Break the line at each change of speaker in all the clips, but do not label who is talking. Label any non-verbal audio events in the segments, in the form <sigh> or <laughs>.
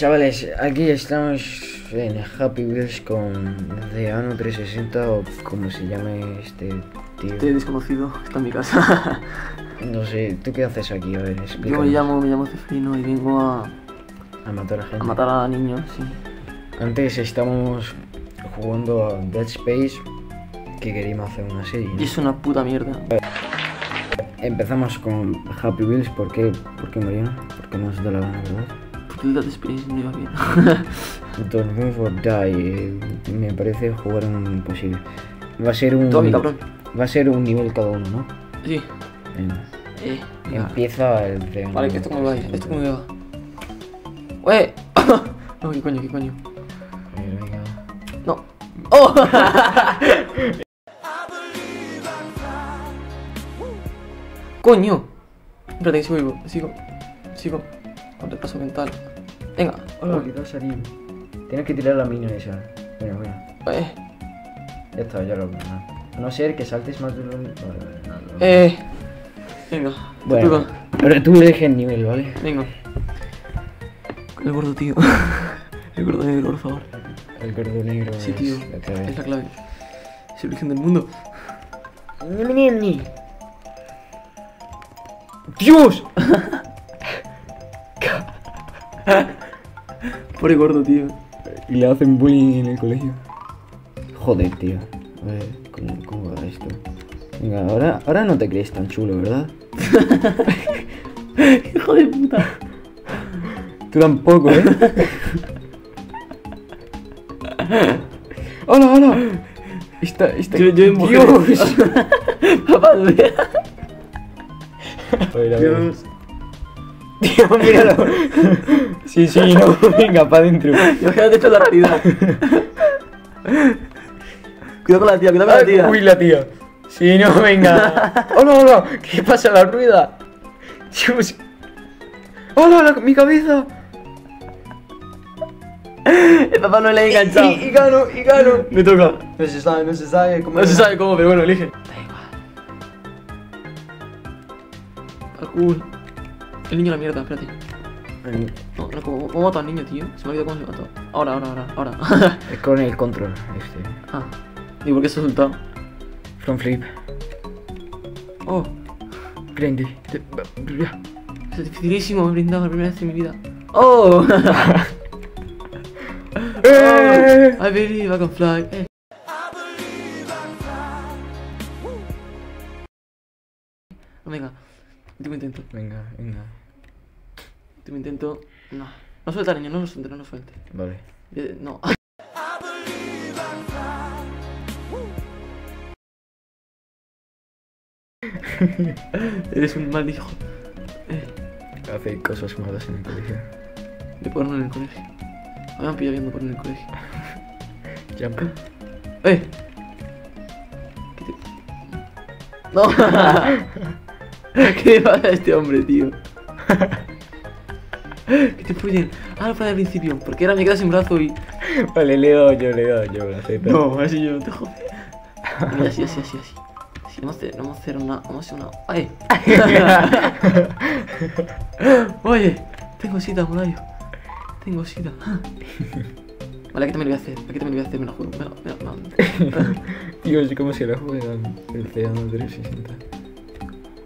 Chavales, aquí estamos en Happy Wheels con The Ano 360 o como se llame este tío.
Este desconocido está en mi casa. <laughs>
No sé, ¿tú qué haces aquí? A ver,
Yo
explícanos.
me llamo, me llamo Cefrino y vengo a,
A matar a gente.
a matar a niños, sí.
Antes estábamos jugando a Dead Space, que queríamos hacer una serie. ¿no?
Y es una puta mierda.
Empezamos con Happy Wheels, ¿por qué? ¿Por qué Mariano? Porque nos da la gana, ¿verdad?
El Dead Space no iba bien. <laughs>
Don't Move or Die, eh, me parece jugar un imposible. Va a ser un...
Cabrón.
Va a ser un nivel cada uno, ¿no?
Sí.
Venga.
Eh.
Empieza el de...
Vale, que esto cómo va, esto cómo va. ¡Ué! <coughs> no, qué coño, qué coño.
Venga.
No. ¡Oh! <laughs> ¡Coño! Espérate que sigo vivo, sigo. Sigo. Con retraso mental. Venga.
Hola. Tienes que tirar la mina esa. Venga, venga.
Eh.
Ya está, ya lo no. A no ser que saltes más de lo... Vale.
Eh. Venga.
Bueno, pero tú elige el nivel, ¿vale?
Venga. El gordo, tío. <laughs> El gordo negro, por favor.
El gordo negro
Sí,
es
tío.
la clave.
Es la clave. Es el origen del mundo.
¡Dios! <laughs> <laughs>
Pobre gordo, tío.
Y le hacen bullying en el colegio. Joder, tío. A ver, ¿cómo, cómo va esto? Venga, ahora, ahora no te crees tan chulo, ¿verdad? <laughs>
Hijo de puta.
Tú tampoco, ¿eh? <laughs> ¡Hola, hola! Está, está...
Yo- yo.
¡Dios!
Papá, vea.
A ver, a ver.
Dios.
Tío, míralo. <laughs> Sí, sí, no. <laughs> Venga, para adentro.
Imagínate esto en la realidad. <laughs> cuidado con la tía, cuidado con la tía.
Uy, la tía. Sí, no, venga. ¡Hola, hola! ¿Qué pasa la rueda? Dios. ¡Hola, la- mi cabeza!
El papá no le ha enganchado.
Y, y gano, y gano.
Me toca.
No se sabe, no se sabe cómo
No se sabe cómo, pero bueno, elige. Da igual. Parkour. El niño la mierda, espérate. No, ¿cómo, cómo mato al niño, tío? Se me ha olvidado cómo se mató. Ahora, ahora, ahora, ahora. <laughs>
Es con el control, este.
ah. ¿Y por qué se ha soltado?
Front flip.
Oh,
Grande.
es dificilísimo, me he brindado la primera vez en mi vida. Oh! <laughs> <laughs>
¡Eh!
I believe I can fly. Eh. Venga, último intento.
Venga, venga.
Último intento. No. No suelta, niño, no lo suelte, no lo suelte.
Vale.
Eh, No. <laughs> Eres un mal hijo. Eh,
Hace cosas malas en el colegio.
de porno en el colegio. Me han pillado viendo porno en el colegio. <laughs>
Jump.
¡Eh! ¿Qué te... <laughs> ¡No! ¿Qué le pasa a este hombre, tío? <gasps> ¿Qué te follen? Ah, lo para el principio, porque era me quedé sin brazo y... <laughs>
Vale, le yo, le dado yo Z.
No, así yo, te joder. Mira, así, así, así, así. Sí, vamos a hacer, vamos a hacer una... Vamos a hacer una... ¡Ay! <laughs> Oye, tengo cita, Molayo. Tengo cita. <laughs> Vale, aquí también lo voy a hacer. Aquí también lo voy a hacer, me la juro. Me la, me la- me la-
Dios, ¿cómo se la juegan? El Ceano 360.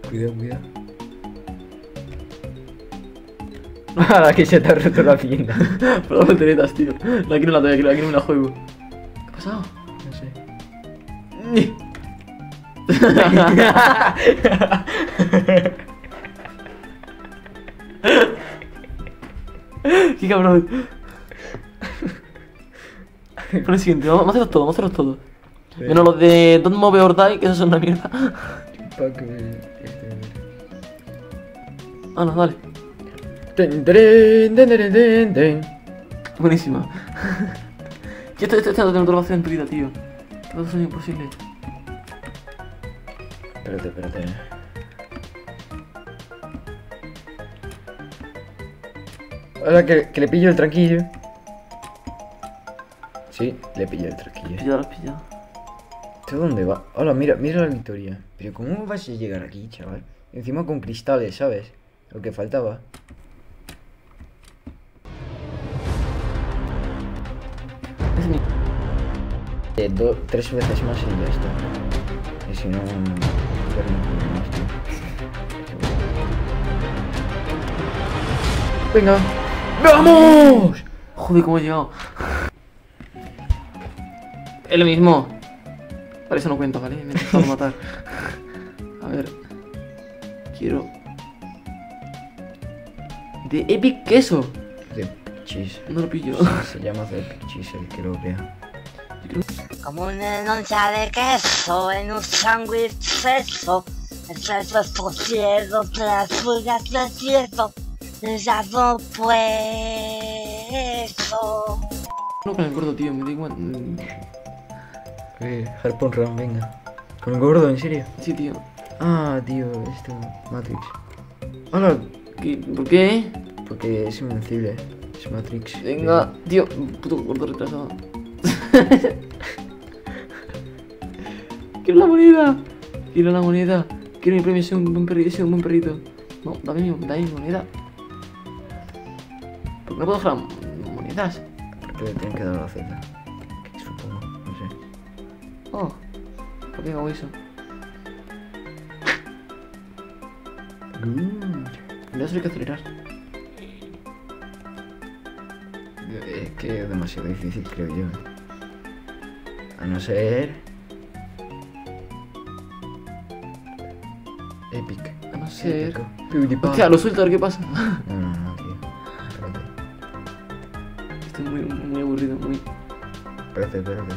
Cuidado, cuidado. Ahora que se te ha roto la pierna.
Por las <laughs> volteretas, tío. La aquí no la doy, aquí, aquí no me la juego. ¿Qué ha pasado?
No sé. <laughs>
¡Qué cabrón! Por el siguiente, vamos a hacerlos todos, vamos a hacerlos todos. Menos los de Don't Move or Die, que esos son una mierda.
Este.
Ah, no, dale. Buenísima. Yo <laughs> esto, esto, esto no lo voy a hacer en tu vida, tío. Todo son imposibles.
Espérate, espérate. Ahora que, que le pillo el tranquillo. Sí, le pillo el tranquillo.
Ya lo has pillado.
¿Tú dónde va? Hola, mira, mira la victoria. Pero ¿cómo vas a llegar aquí, chaval? Encima con cristales, ¿sabes? Lo que faltaba. Eh, do- tres veces más y ya está. Y si no, no.
Venga. ¡Vamos! Joder, cómo he llegado. Es lo mismo. Para eso no cuento, ¿vale? Me he dejado matar. A ver. Quiero. De Epic Queso.
De cheese.
No lo pillo.
Se llama de Epic Cheese el que lo vea.
Como una loncha de queso en un sándwich seso. El seso es cocido de las pulgas del cielo. Ya no puedo.
No con el gordo, tío, me da igual.
Eh, Harpoon Run, venga. Con el gordo, en serio.
Sí, tío.
Ah, tío, esto, Matrix. Hola,
¿Qué? ¿Por qué?
porque es invencible. Es Matrix.
Venga, tío, puto gordo retrasado. <laughs> Quiero la moneda. Quiero la moneda. Quiero mi premio, soy un buen perrito. Soy un buen perrito. No, dame mi, dame mi moneda. ¿Por qué no puedo dejar monedas?
Porque le tienen que dar la. Que Supongo, no sé.
Oh, ¿por qué hago eso?
Mm.
Me hay que acelerar.
Es que es demasiado difícil, creo yo. A no ser. Epic.
A no ser.
Épico. PewDiePie.
Hostia, lo suelto a ver qué pasa.
No, no, no, tío. Espérate.
Estoy muy, muy aburrido, muy.
Espérate, espérate.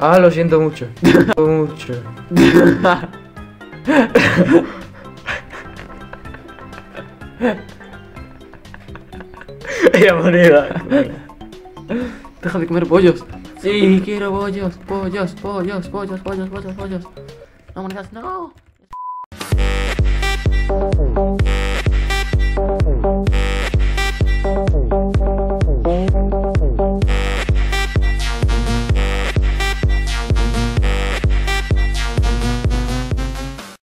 Ah, lo siento mucho. <laughs> Lo siento mucho. <laughs> La moneda.
Deja de comer pollos. Sí, quiero pollos, pollos, pollos, pollos, pollos, pollos, pollos. No monedas, no.